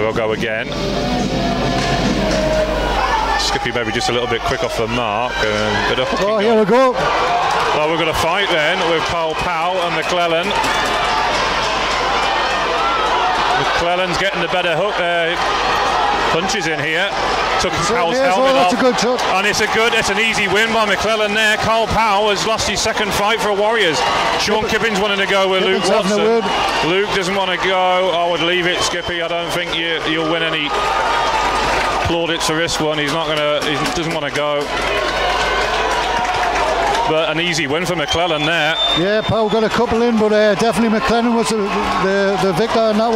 we'll go again. Skippy maybe just a little bit quick off the mark. And bit Oh, here we go. well, we're going to fight then with Paul Pow and McLelland. McLelland's getting the better hook. Uh, punches in here. Took Pow's yes, helmet that's off. a good shot. And it's a good, it's an easy win by McLelland there. Carl Pow has lost his second fight for Warriors. Sean Kippings wanting to go with Luke Watson. Luke doesn't want to go. I would leave it, Skippy. I don't think you, you'll win any plaudits for this one. He's not going to, he doesn't want to go. But an easy win for McLelland there. Yeah, Pow got a couple in, but uh, definitely McLelland was the, the, the victor in that one.